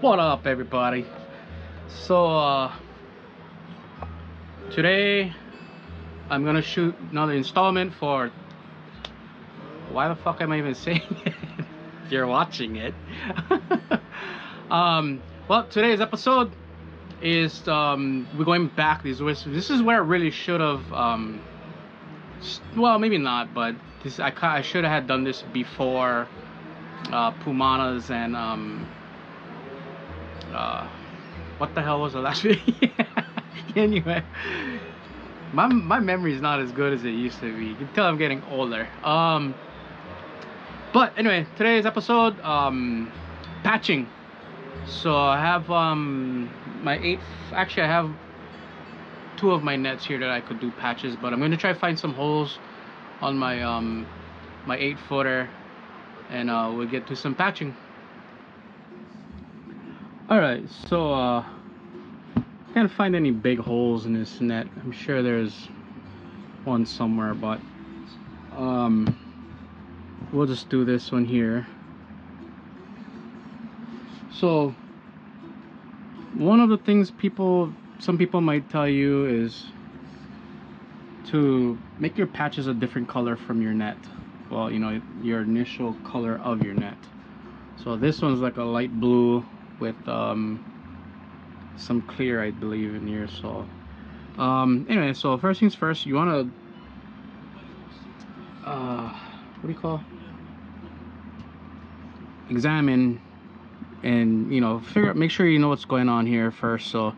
What up, everybody? So, uh, today I'm gonna shoot another installment for. Why the fuck am I even saying it? You're watching it. um, well, today's episode is um, we're going back. This was this is where I really should have. Um, well, maybe not, but this I I should have done this before uh, Pumanas and um, uh, what the hell was the last video? anyway, my my memory is not as good as it used to be. You can tell I'm getting older. Um, but anyway, today's episode, um, patching. So I have um my eight. Actually, I have two of my nets here that I could do patches, but I'm gonna try find some holes on my um my eight footer, and uh, we'll get to some patching. All right, so uh, can't find any big holes in this net. I'm sure there's one somewhere, but um, we'll just do this one here. So one of the things people, some people might tell you is to make your patches a different color from your net. Well, you know, your initial color of your net. So this one's like a light blue with um, some clear, I believe, in here. So um, anyway, so first things first, you want to uh, what do you call? Examine and you know figure out make sure you know what's going on here first. So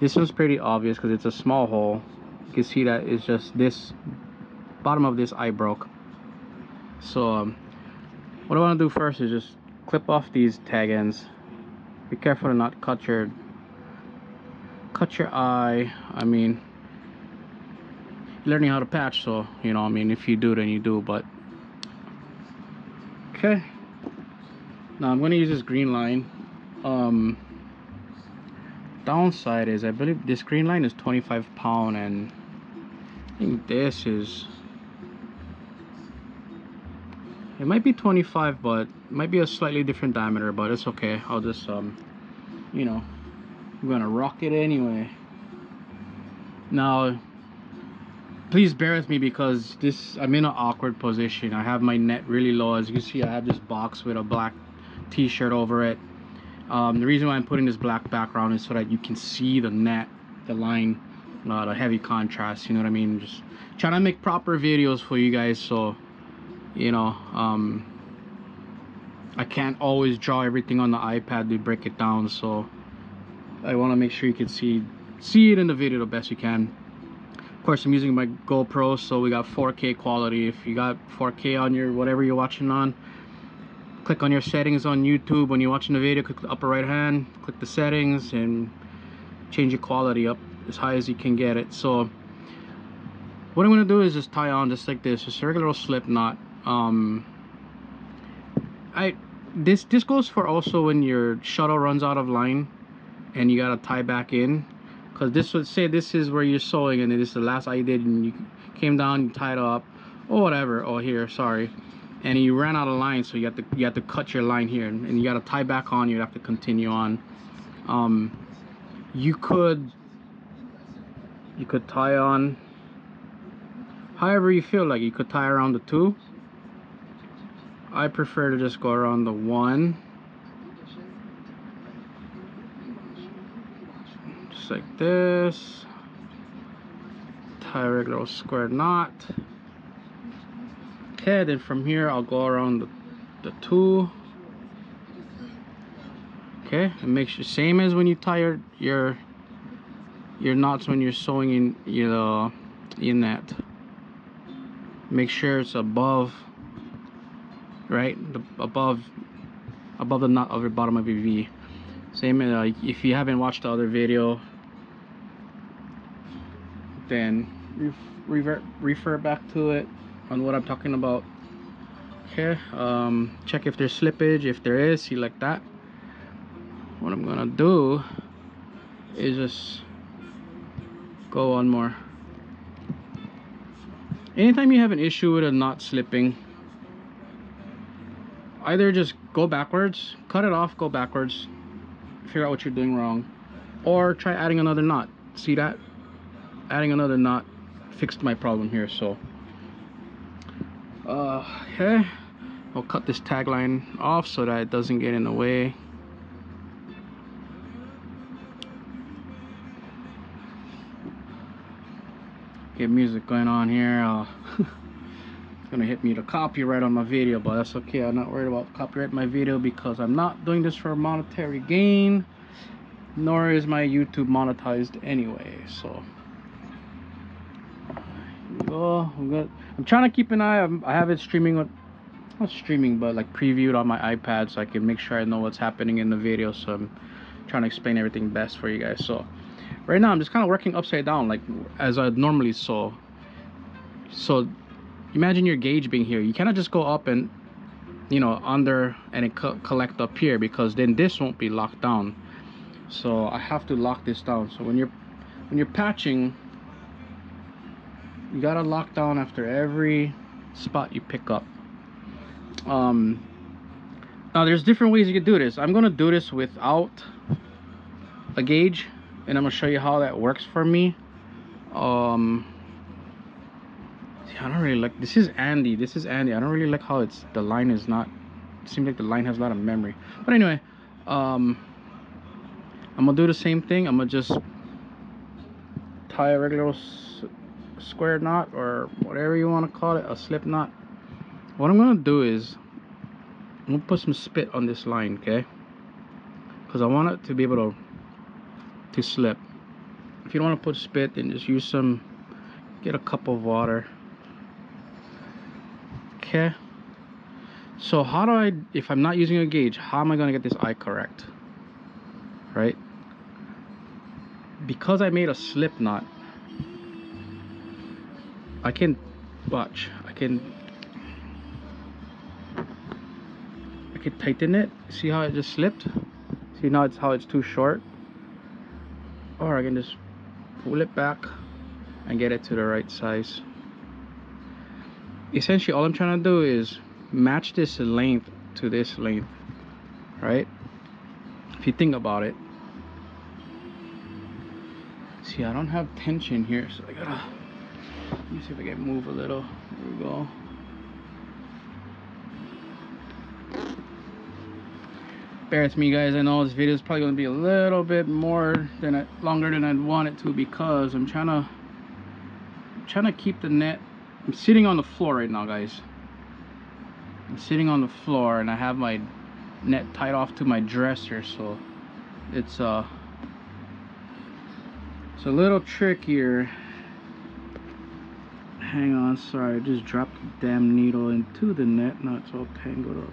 this one's pretty obvious because it's a small hole. You can see that it's just this bottom of this eye broke. So um, what I want to do first is just clip off these tag ends. Be careful to not cut your cut your eye. I mean, learning how to patch, so you know, I mean, if you do, then you do. But okay. Now I'm gonna use this green line. Um, downside is I believe this green line is 25 pound, and I think this is it might be 25 but might be a slightly different diameter but it's okay. I'll just um you know I'm gonna rock it anyway. Now please bear with me because this I'm in an awkward position. I have my net really low. As you can see I have this box with a black t-shirt over it. Um, the reason why I'm putting this black background is so that you can see the net the line uh, the heavy contrast you know what I mean? Just trying to make proper videos for you guys so you know um, I can't always draw everything on the iPad to break it down so I want to make sure you can see see it in the video the best you can. Of course I'm using my GoPro so we got 4k quality. If you got 4k on your whatever you're watching on click on your settings on YouTube. When you're watching the video click the upper right hand click the settings and change your quality up as high as you can get it. So what I'm gonna do is just tie on just like this just a regular slip knot um I this this goes for also when your shuttle runs out of line and you gotta tie back in. Because this would say this is where you're sewing and this is the last I did and you came down you tied up or whatever oh here sorry. And you ran out of line so you have to you have to cut your line here and, and you got to tie back on you have to continue on. Um you could you could tie on however you feel like. You could tie around the two I prefer to just go around the one. Just like this. Tie a regular square knot. Okay then from here I'll go around the, the two. Okay and make sure same as when you tie your your your knots when you're sewing in you know in that. Make sure it's above right? The, above above the knot of your bottom of your V. Same uh, if you haven't watched the other video then revert refer back to it on what I'm talking about. Okay um, check if there's slippage. If there is see like that. What I'm gonna do is just go on more. Anytime you have an issue with a knot slipping either just go backwards cut it off go backwards figure out what you're doing wrong or try adding another knot. See that? Adding another knot fixed my problem here so. Uh okay. I'll cut this tag line off so that it doesn't get in the way. Get music going on here gonna hit me the copyright on my video but that's okay. I'm not worried about copyright my video because i'm not doing this for monetary gain nor is my youtube monetized anyway so. Go i'm good i'm trying to keep an eye. I have it streaming with not streaming but like previewed on my ipad so i can make sure i know what's happening in the video so i'm trying to explain everything best for you guys so. Right now i'm just kind of working upside down like as i normally saw. So imagine your gauge being here. You cannot just go up and you know under and co collect up here because then this won't be locked down. So i have to lock this down. So when you're when you're patching you gotta lock down after every spot you pick up. Um now there's different ways you can do this. I'm gonna do this without a gauge and I'm gonna show you how that works for me. Um see, I don't really like this is Andy this is Andy. I don't really like how it's the line is not it seems like the line has a lot of memory. But anyway um I'm gonna do the same thing. I'm gonna just tie a regular square knot or whatever you want to call it a slip knot. What I'm gonna do is I'm gonna put some spit on this line okay? Because I want it to be able to to slip. If you don't want to put spit then just use some get a cup of water okay. So how do I if I'm not using a gauge how am I gonna get this eye correct? Right? Because I made a slip knot I can watch I can I can tighten it. See how it just slipped? See now it's how it's too short? Or I can just pull it back and get it to the right size essentially all I'm trying to do is match this length to this length right? If you think about it. See I don't have tension here so I gotta let me see if I can move a little. There we go. Bear with me guys. I know this video is probably to be a little bit more than I, longer than i'd want it to because i'm trying to I'm trying to keep the net i'm sitting on the floor right now guys. I'm sitting on the floor and i have my net tied off to my dresser so it's uh it's a little trickier. Hang on sorry i just dropped the damn needle into the net now it's all tangled up.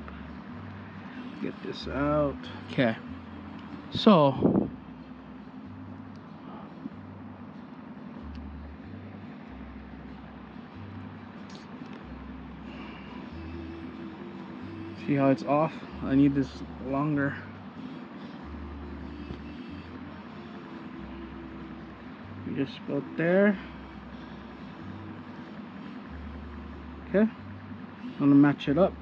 Get this out. Okay so see how it's off? I need this longer. You just about there. Okay. I'm gonna match it up.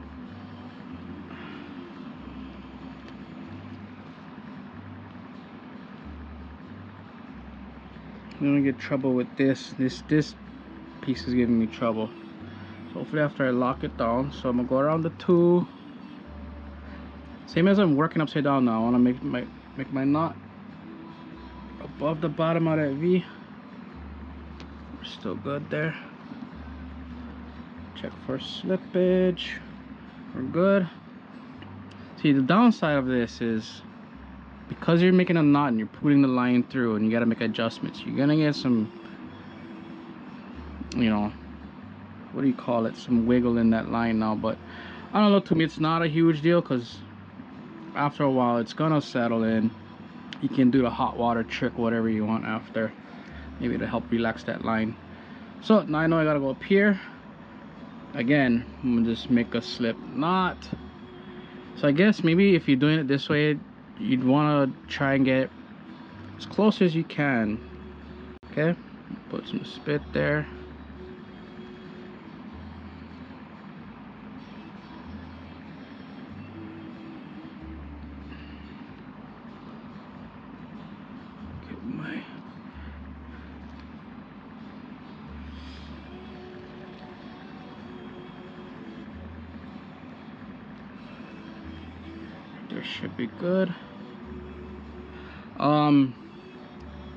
I'm gonna get trouble with this. This this piece is giving me trouble. So hopefully after I lock it down so I'm gonna go around the two same as I'm working upside down now. I want to make my make my knot above the bottom of that V. We're still good there. Check for slippage. We're good. See the downside of this is because you're making a knot and you're putting the line through and you got to make adjustments you're gonna get some you know what do you call it? Some wiggle in that line now but I don't know to me it's not a huge deal because after a while it's gonna settle in. You can do the hot water trick whatever you want after maybe to help relax that line. So now I know I gotta go up here. Again I'm gonna just make a slip knot. So I guess maybe if you're doing it this way you'd want to try and get as close as you can. Okay put some spit there good. Um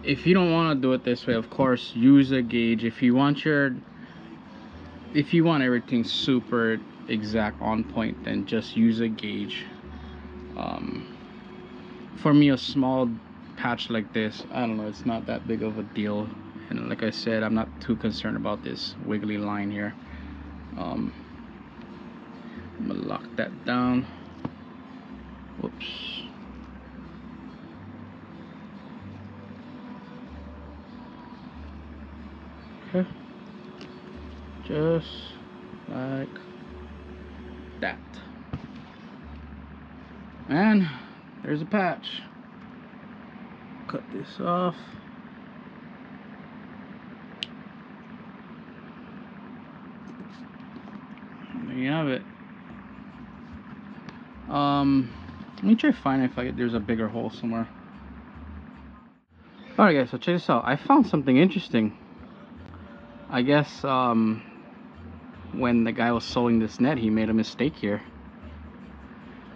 if you don't want to do it this way of course use a gauge. If you want your if you want everything super exact on point then just use a gauge. Um, for me a small patch like this I don't know it's not that big of a deal. And like I said I'm not too concerned about this wiggly line here. Um, I'm gonna lock that down whoops. Okay. Just like that. And there's a patch. Cut this off. There you have it. Um let me try to find if I there's a bigger hole somewhere. Alright guys so check this out. I found something interesting. I guess um when the guy was sewing this net he made a mistake here.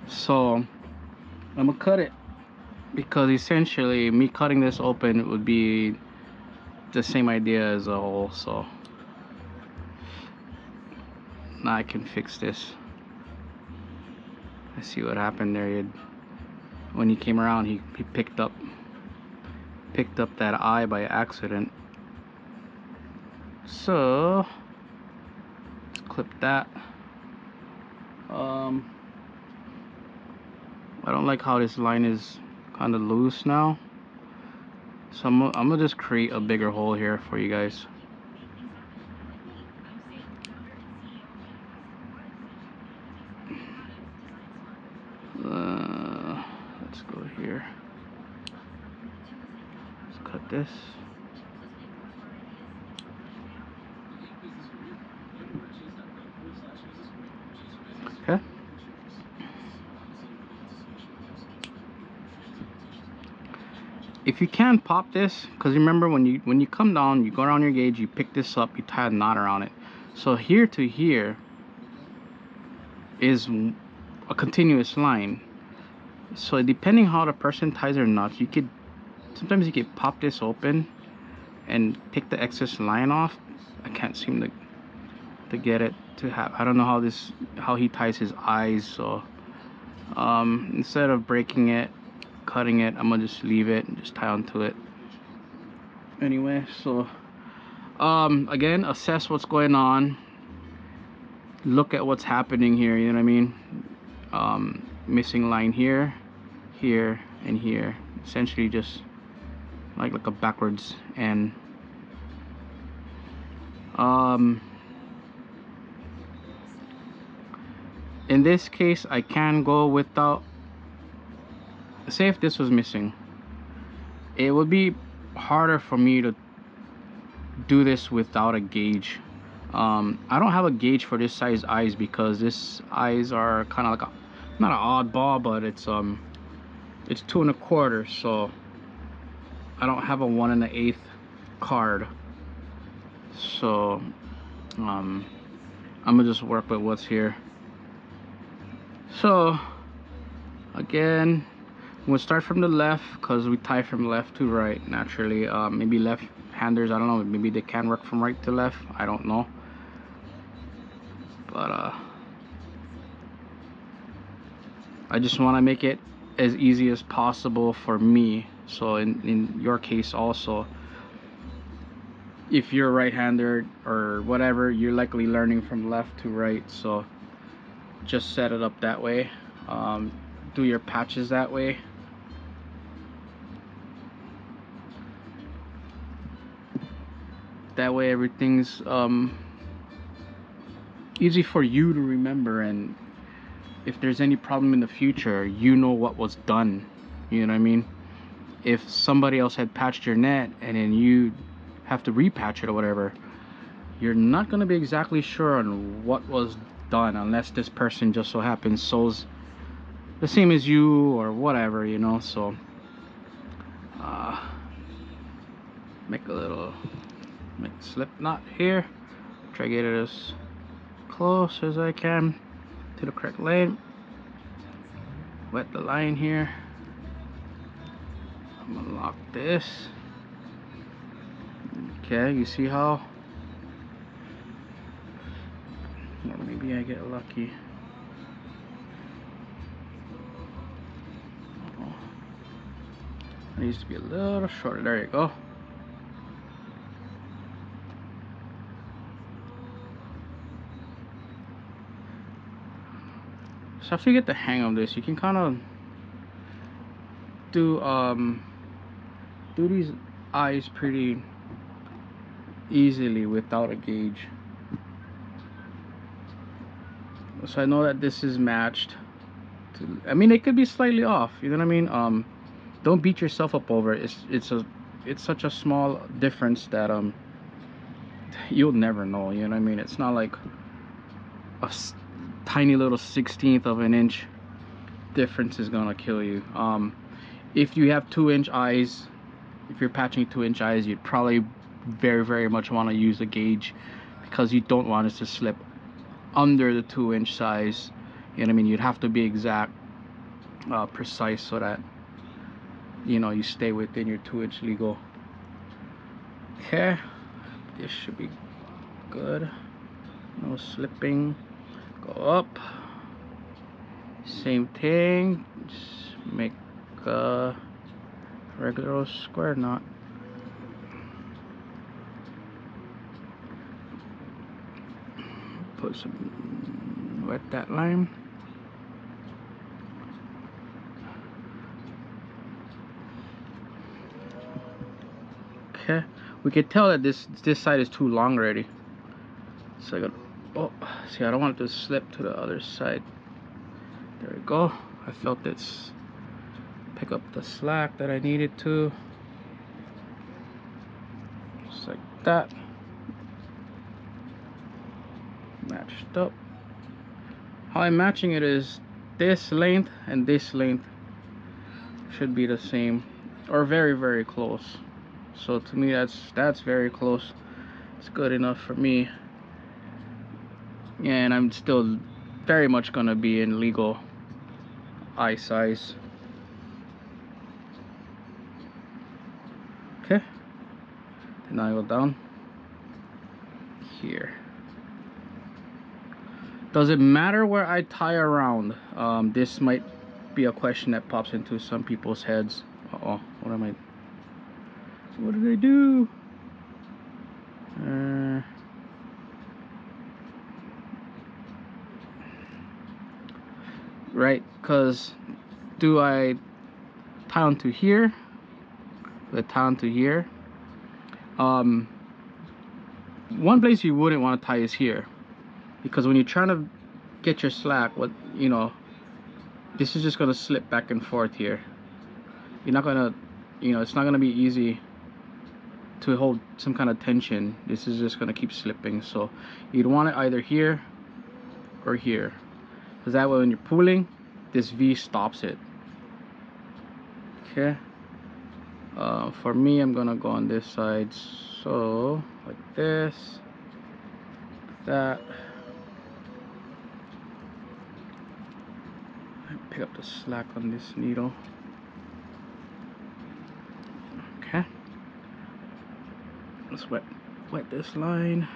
So I'm gonna cut it because essentially me cutting this open would be the same idea as a hole so. Now I can fix this I see what happened there. He'd, when he came around he, he picked up picked up that eye by accident. So let's clip that. Um I don't like how this line is kind of loose now. So I'm, I'm gonna just create a bigger hole here for you guys uh, let's go here let's cut this. Okay. If you can pop this because remember when you when you come down you go around your gauge you pick this up you tie a knot around it. So here to here is a continuous line. So depending how the person ties their knots you could sometimes you can pop this open and take the excess line off. I can't seem to to get it to have I don't know how this how he ties his eyes so um, instead of breaking it cutting it I'm gonna just leave it and just tie onto it. Anyway so um, again assess what's going on. Look at what's happening here you know what I mean? Um, missing line here here and here. Essentially just like like a backwards and um, in this case I can go without say if this was missing it would be harder for me to do this without a gauge. Um, I don't have a gauge for this size eyes because this eyes are kind of like a not an oddball but it's um it's two and a quarter so I don't have a one and an eighth card. So um I'm gonna just work with what's here. So again we'll start from the left because we tie from left to right naturally. Uh, maybe left handers I don't know maybe they can work from right to left I don't know. But uh I just want to make it as easy as possible for me so in, in your case also if you're a right-handed or whatever you're likely learning from left to right. So just set it up that way. Um, do your patches that way. That way everything's um, easy for you to remember. And if there's any problem in the future you know what was done. You know what I mean if somebody else had patched your net and then you have to repatch it or whatever you're not going to be exactly sure on what was done unless this person just so happens sews the same as you or whatever you know? So uh, make a little make slip knot here. Try to get it as close as I can to the correct lane. Wet the line here I'm gonna lock this. Okay you see how? Or maybe I get lucky. Oh. it needs to be a little shorter. There you go. So after you get the hang of this you can kind of do um do these eyes pretty easily without a gauge. So I know that this is matched to, I mean it could be slightly off you know what I mean? Um don't beat yourself up over it. It's it's a it's such a small difference that um you'll never know you know what I mean? It's not like a tiny little 16th of an inch difference is gonna kill you. Um, if you have two inch eyes if you're patching two inch eyes you'd probably very very much want to use a gauge because you don't want it to slip under the two inch size. You know what I mean? You'd have to be exact uh, precise so that you know you stay within your two inch legal. Okay this should be good. No slipping. Go up. Same thing. Just make a regular old square knot. Put some wet that line okay we can tell that this this side is too long already. So I got oh see I don't want it to slip to the other side. There we go. I felt this pick up the slack that I needed to. Just like that. Matched up. How I'm matching it is this length and this length should be the same or very very close. So to me that's that's very close. It's good enough for me. And I'm still very much gonna be in legal eye size okay then I go down. Here. Does it matter where I tie around? Um, this might be a question that pops into some people's heads. Uh oh what am I what did I do? Uh, right because do I tie onto here? The tie onto here um, one place you wouldn't want to tie is here. Because when you're trying to get your slack what you know this is just gonna slip back and forth here. You're not gonna you know it's not gonna be easy to hold some kind of tension. This is just gonna keep slipping. So you'd want it either here or here. Because that way when you're pulling this V stops it. Okay uh, for me I'm gonna go on this side. So like this that. Pick up the slack on this needle. Okay. Let's wet wet this line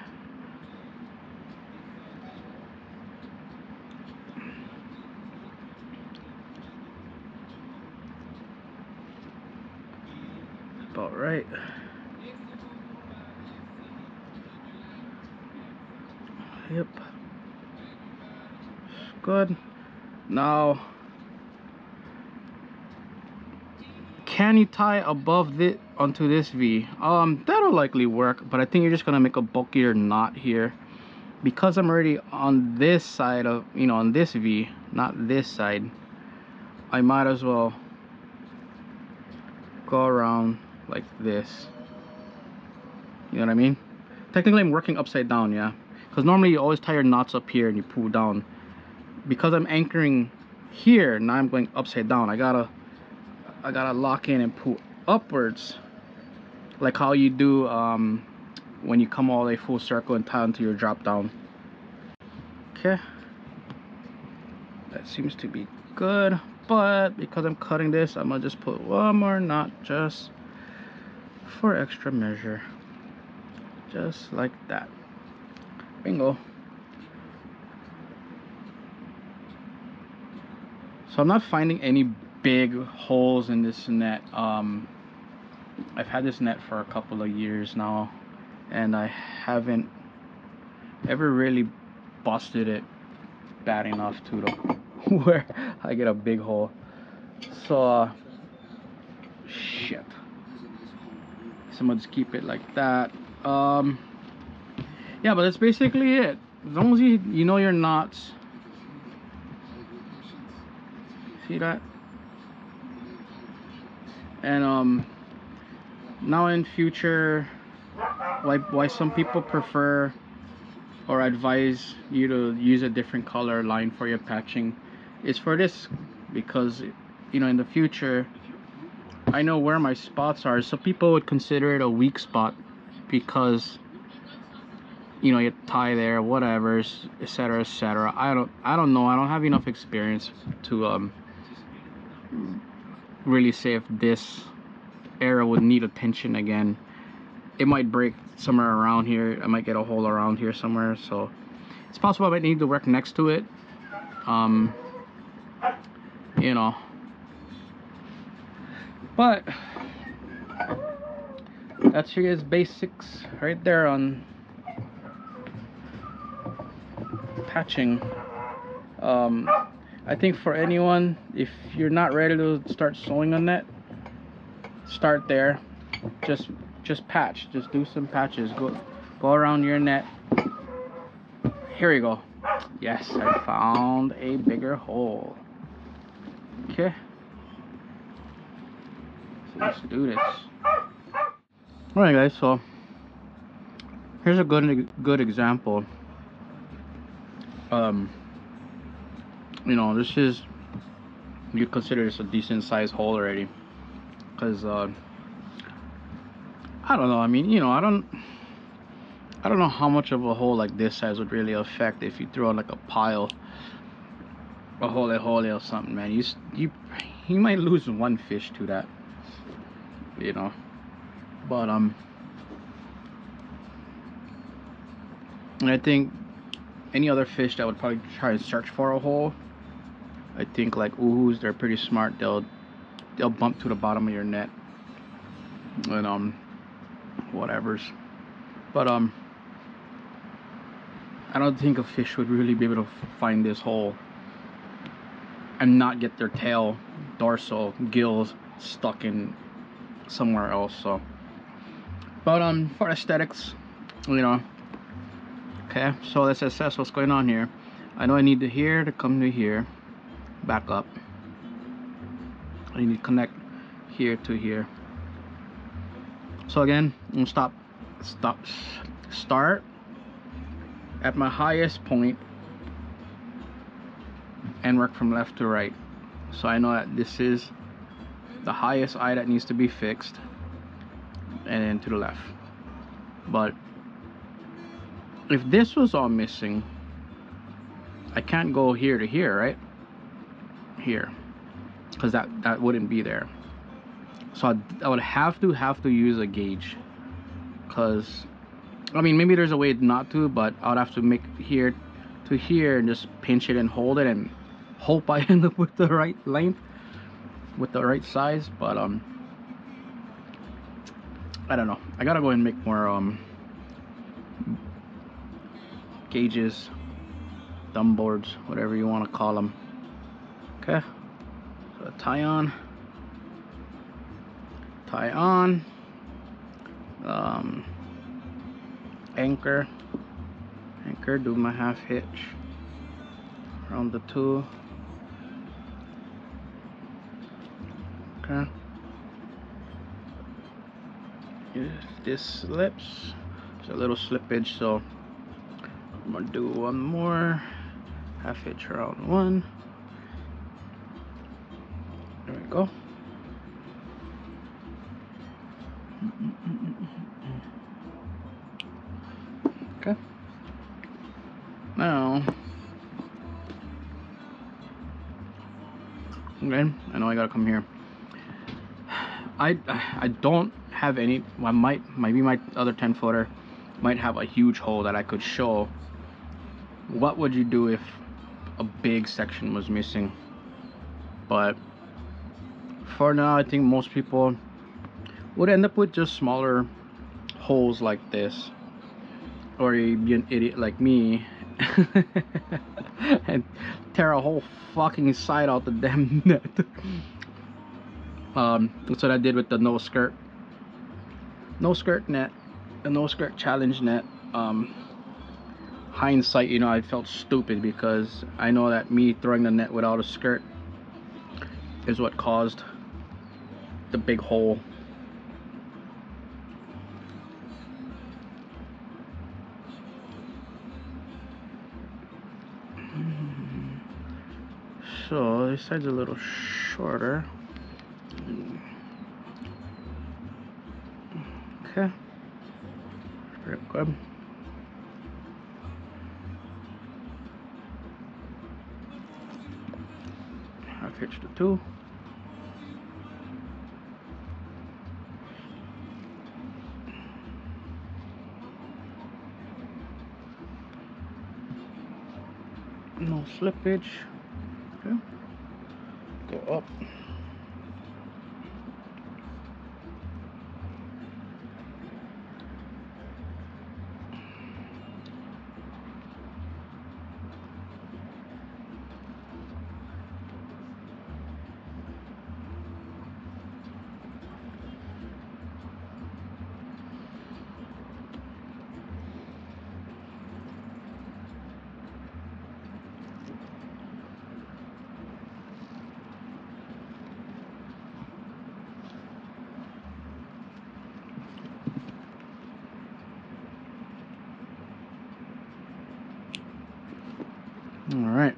about right yep good now can you tie above it onto this V? Um that'll likely work but I think you're just gonna make a bulkier knot here. Because I'm already on this side of you know on this V not this side I might as well go around like this. You know what I mean? Technically I'm working upside down yeah. Because normally you always tie your knots up here and you pull down because I'm anchoring here now I'm going upside down. I gotta I gotta lock in and pull upwards like how you do um, when you come all the full circle and tie onto your drop down. Okay. That seems to be good but because I'm cutting this I'm gonna just put one more knot just for extra measure. Just like that. Bingo so I'm not finding any big holes in this net. Um, I've had this net for a couple of years now and I haven't ever really busted it bad enough to the where I get a big hole. So uh, shit. So I'm gonna just keep it like that. Um yeah but that's basically it. As long as you you know your knots see that? And um now in future why why some people prefer or advise you to use a different color line for your patching is for this because you know in the future I know where my spots are. So people would consider it a weak spot because you know you tie there whatever etc etc I don't I don't know. I don't have enough experience to um really say if this area would need attention again. It might break somewhere around here. I might get a hole around here somewhere. So it's possible I might need to work next to it. Um you know. But that's your guys basics right there on patching. Um I think for anyone if you're not ready to start sewing on that start there. Just just patch. Just do some patches. Go go around your net. Here we go. Yes I found a bigger hole. Okay. So let's do this. All right guys so here's a good good example. Um you know this is you consider this a decent sized hole already. Because uh I don't know I mean you know I don't I don't know how much of a hole like this size would really affect if you throw like a pile aholehole or something man. You you you might lose one fish to that you know. But um I think any other fish that would probably try to search for a hole I think like oohs they're pretty smart. They'll they'll bump to the bottom of your net and um whatever's. But um I don't think a fish would really be able to find this hole and not get their tail dorsal gills stuck in somewhere else so. But um for aesthetics you know. Okay so let's assess what's going on here? I know I need to here to come to here back up. I need to connect here to here. So again I'm stop stop start at my highest point and work from left to right. So I know that this is the highest eye that needs to be fixed and then to the left. But if this was all missing I can't go here to here right here because that that wouldn't be there. So I, I would have to have to use a gauge because I mean maybe there's a way not to but I'd have to make here to here and just pinch it and hold it and hope I end up with the right length with the right size but um I don't know. I gotta go and make more um gauges thumb boards whatever you want to call them okay. So tie on. Tie on. Um, anchor. Anchor do my half hitch. Around the two. Okay. If this slips. It's a little slippage so I'm gonna do one more. Half hitch around one go. Okay. Now, Okay, I know I gotta come here. I I don't have any. I might maybe my other 10 footer might have a huge hole that I could show. What would you do if a big section was missing? But now, I think most people would end up with just smaller holes like this. Or you'd be an idiot like me and tear a whole fucking side out the damn net. Um, that's what I did with the no skirt. No skirt net. The no skirt challenge net. Um, hindsight you know I felt stupid because I know that me throwing the net without a skirt is what caused the big hole. So this side's a little shorter. Okay. Very good. I've hitched the two slippage. Okay. Go up All right.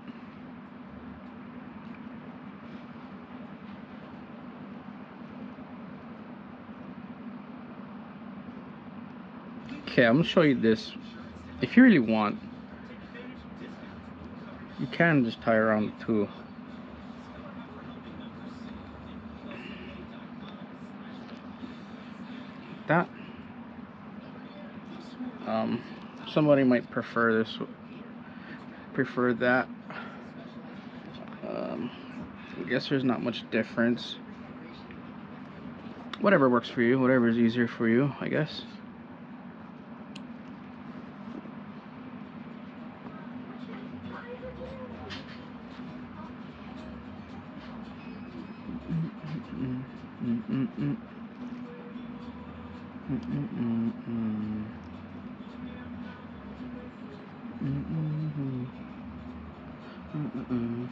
Okay, I'm gonna show you this. If you really want, you can just tie around the. That. Um, somebody might prefer this prefer that. Um, I guess there's not much difference. Whatever works for you, whatever is easier for you, I guess. Uh-uh.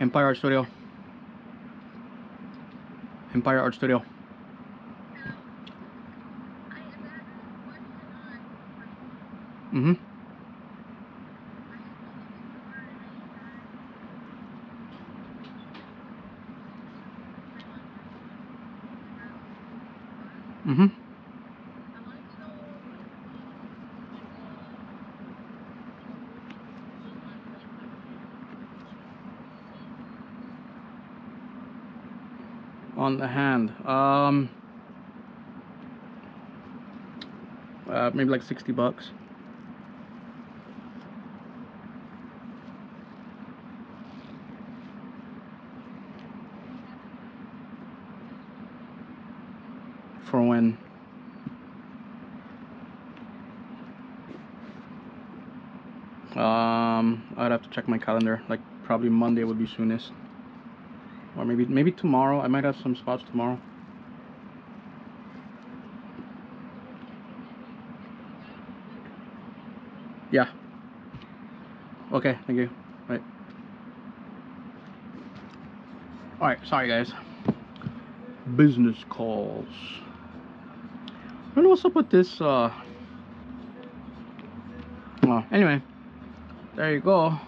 Empire Art Studio. Empire Art Studio. Mm-hmm. Mm-hmm. On the hand. Um uh, maybe like 60 bucks. For when? Um, I'd have to check my calendar. Like probably Monday would be soonest, or maybe maybe tomorrow. I might have some spots tomorrow. Yeah. Okay, thank you. Right. Alright, sorry guys. Business calls. Know what's up with this uh well anyway there you go.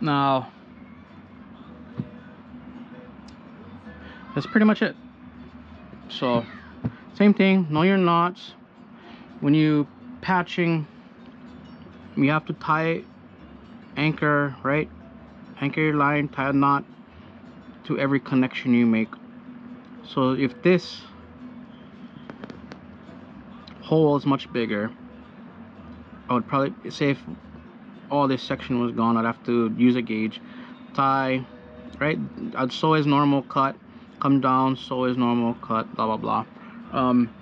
Now that's pretty much it. So same thing know your knots. When you patching you have to tie anchor right? Anchor your line tie a knot to every connection you make so if this hole is much bigger I would probably say if all this section was gone I'd have to use a gauge. Tie right? I'd sew as normal cut. Come down sew as normal cut blah blah blah. Um,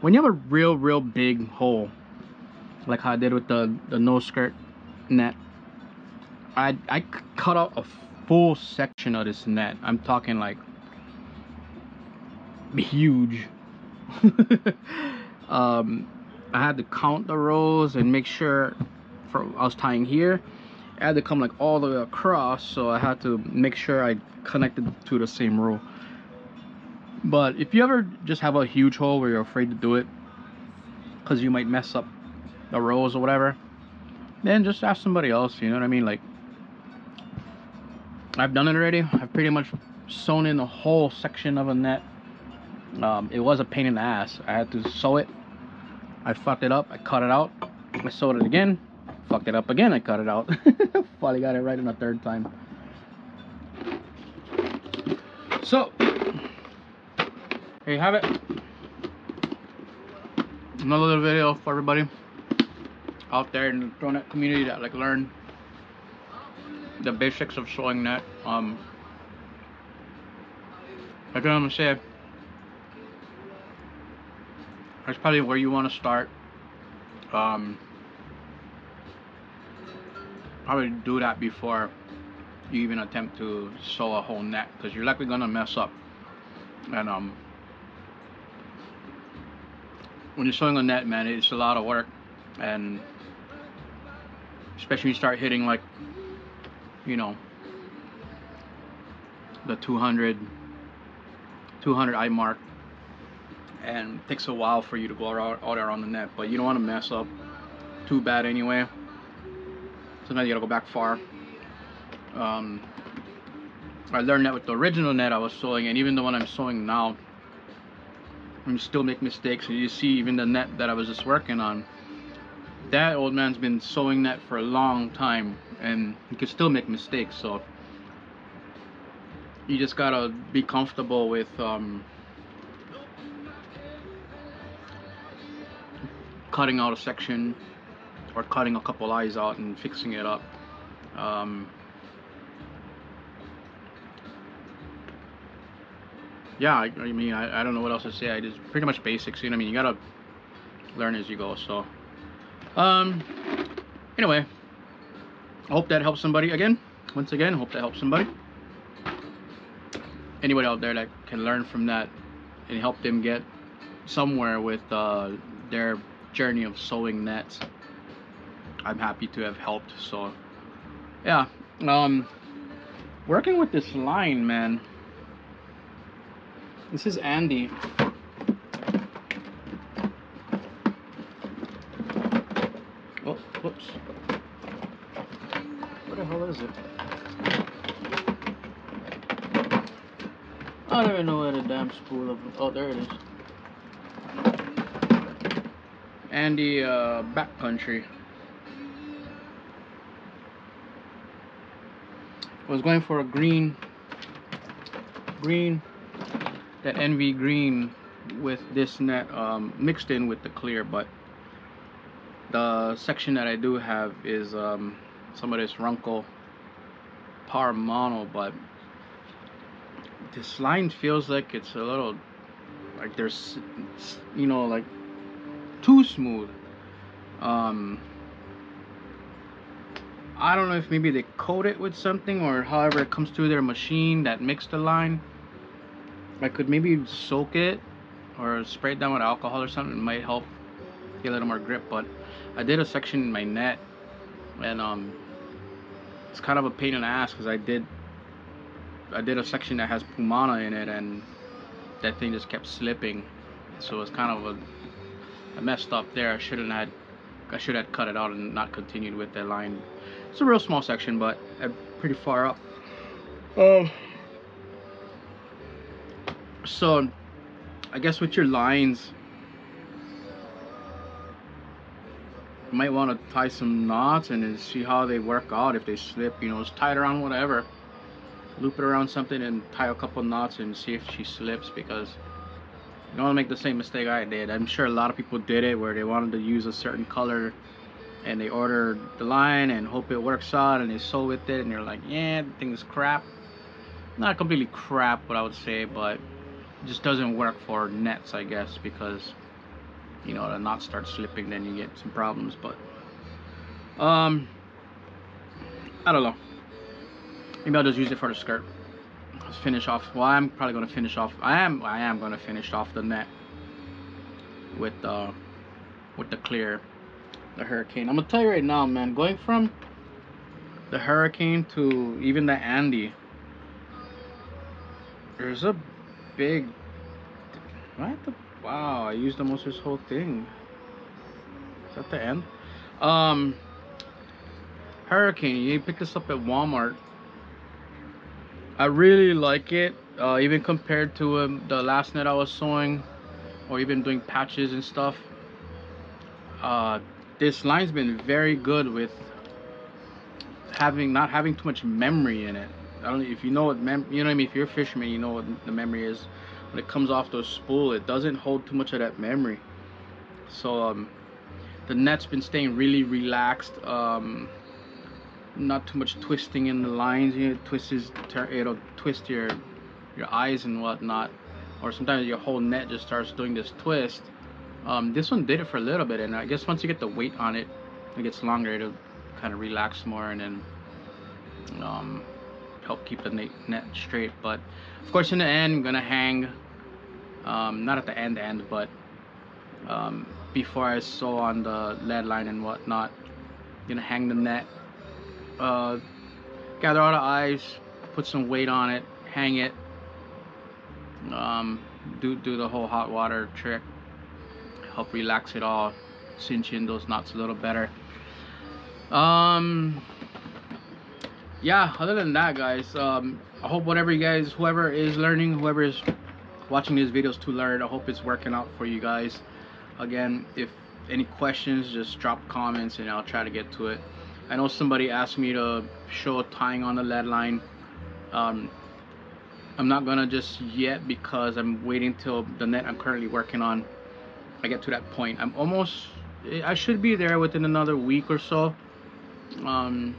when you have a real real big hole like how I did with the the no skirt net I I cut out a full section of this net. I'm talking like huge. Um, I had to count the rows and make sure for I was tying here. I had to come like all the way across so I had to make sure I connected to the same row. But if you ever just have a huge hole where you're afraid to do it because you might mess up the rows or whatever then just ask somebody else you know what I mean? Like I've done it already. I've pretty much sewn in the whole section of a net um, it was a pain in the ass. I had to sew it. I fucked it up. I cut it out. I sewed it again. Fucked it up again. I cut it out. Finally got it right in the third time. So there you have it. Another little video for everybody out there in the throw-net community that like learn the basics of sewing net um I'm gonna say that's probably where you want to start. Um probably do that before you even attempt to sew a whole net because you're likely gonna mess up. And um when you're sewing a net man it's a lot of work. And especially when you start hitting like you know the 200 200 eye mark and it takes a while for you to go out, on the net but you don't want to mess up too bad anyway. Sometimes you gotta go back far. Um, I learned that with the original net I was sewing and even the one I'm sewing now you still make mistakes. You see even the net that I was just working on that old man's been sewing that for a long time and he could still make mistakes so you just gotta be comfortable with um, cutting out a section or cutting a couple eyes out and fixing it up. Um, yeah I, I mean I, I, don't know what else to say. I just pretty much basics you know I mean? You gotta learn as you go so. Um anyway I hope that helps somebody again. Once again hope that helps somebody. Anybody out there that can learn from that and help them get somewhere with uh, their journey of sewing nets I'm happy to have helped so yeah um working with this line man this is ANDE. Oh, whoops. What the hell is it? I don't even know where the damn spool of. Oh, there it is. ANDE uh, Backcountry. was going for a green green that NV green with this net um, mixed in with the clear but the section that I do have is um, some of this RUNCL Power Mono but this line feels like it's a little like there's you know like too smooth um I don't know if maybe they coat it with something or however it comes through their machine that mixed the line I could maybe soak it or spray it down with alcohol or something. It might help get a little more grip. But I did a section in my net, and um, it's kind of a pain in the ass because I did I did a section that has Pumana in it, and that thing just kept slipping so it's kind of a I messed up there. I shouldn't had I should have cut it out and not continued with that line. It's a real small section but pretty far up. Um so I guess with your lines you might want to tie some knots and see how they work out. If they slip you know just tie it around whatever. Loop it around something and tie a couple knots and see if she slips because don't want to make the same mistake I did. I'm sure a lot of people did it where they wanted to use a certain color and they ordered the line and hope it works out and they sew with it and you're like yeah the thing is crap. Not completely crap what I would say but just doesn't work for nets I guess because you know the knots start slipping then you get some problems but um I don't know. Maybe I'll just use it for the skirt let's finish off well I'm probably gonna finish off I am I am gonna finish off the net with uh with the clear the hurricane. I'm gonna tell you right now man going from the hurricane to even the ANDE there's a big what the wow I used almost this whole thing. Is that the end? Um hurricane you pick this up at Walmart I really like it uh, even compared to um, the last net I was sewing or even doing patches and stuff. Uh, this line's been very good with having not having too much memory in it. I don't if you know what mem you know what I mean if you're a fisherman you know what the memory is. When it comes off the spool it doesn't hold too much of that memory. So um, the net's been staying really relaxed um, not too much twisting in the lines. You know, twists it'll twist your your eyes and whatnot. Or sometimes your whole net just starts doing this twist. Um, this one did it for a little bit and I guess once you get the weight on it it gets longer it'll kind of relax more and then um, help keep the net straight. But of course in the end I'm gonna hang um, not at the end end but um, before I sew on the lead line and whatnot I'm gonna hang the net uh, gather all the eyes put some weight on it hang it um, do do the whole hot water trick help relax it all cinch in those knots a little better. Um yeah other than that guys um i hope whatever you guys whoever is learning whoever is watching these videos to learn i hope it's working out for you guys. Again if any questions just drop comments and i'll try to get to it i know somebody asked me to show tying on the lead line. Um i'm not gonna just yet because i'm waiting till the net i'm currently working on. I get to that point. I'm almost i should be there within another week or so. Um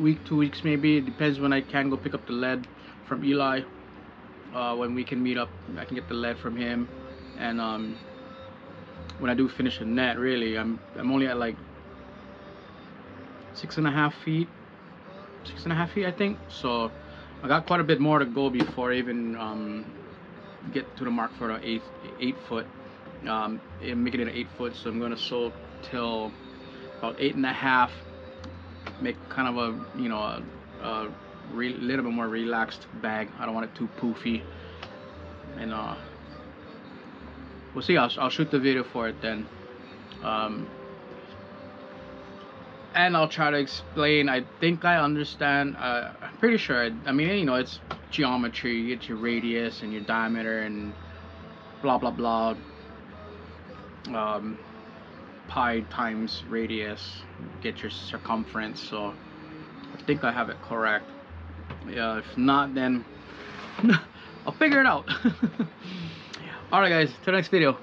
week two weeks maybe. It depends when i can go pick up the lead from eli uh, when we can meet up. I can get the lead from him. And um when i do finish a net really i'm i'm only at like six and a half feet six and a half feet i think. So i got quite a bit more to go before I even um get to the mark for the eight eight foot. Um making it an eight foot so i'm gonna sew till about eight and a half make kind of a you know a, a little bit more relaxed bag. I don't want it too poofy. And uh we'll see. I'll, I'll shoot the video for it then. Um and I'll try to explain. I think I understand uh, I'm pretty sure I, I mean you know it's geometry you get your radius and your diameter and blah blah blah um, pi times radius get your circumference so I think I have it correct. Yeah if not then I'll figure it out. Alright guys till next video